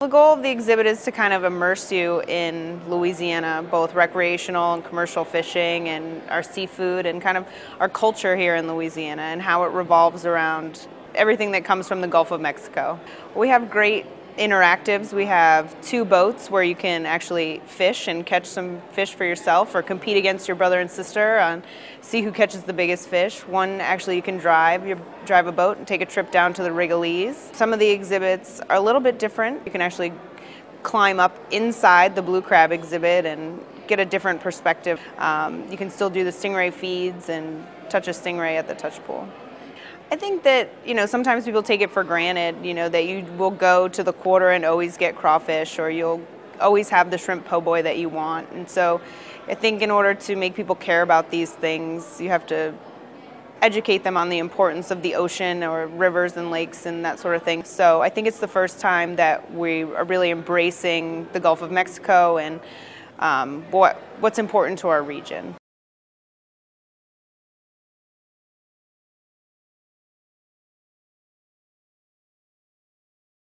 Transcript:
The goal of the exhibit is to kind of immerse you in Louisiana, both recreational and commercial fishing and our seafood and kind of our culture here in Louisiana and how it revolves around everything that comes from the Gulf of Mexico. We have great interactives. We have two boats where you can actually fish and catch some fish for yourself or compete against your brother and sister and see who catches the biggest fish. One actually you can drive, you drive a boat and take a trip down to the Rigolets. Some of the exhibits are a little bit different. You can actually climb up inside the blue crab exhibit and get a different perspective. Um, you can still do the stingray feeds and touch a stingray at the touch pool. I think that, you know, sometimes people take it for granted, you know, that you will go to the quarter and always get crawfish or you'll always have the shrimp po' boy that you want. And so I think in order to make people care about these things, you have to educate them on the importance of the ocean or rivers and lakes and that sort of thing. So I think it's the first time that we are really embracing the Gulf of Mexico and um, what, what's important to our region.